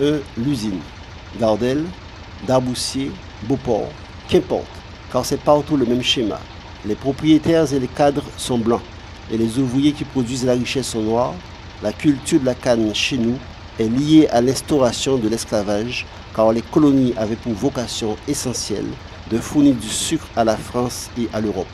Eux, l'usine. Gardel, Darboussier, Beauport, qu'importe, car c'est partout le même schéma. Les propriétaires et les cadres sont blancs et les ouvriers qui produisent la richesse sont noirs. La culture de la canne chez nous est liée à l'instauration de l'esclavage car les colonies avaient pour vocation essentielle de fournir du sucre à la France et à l'Europe.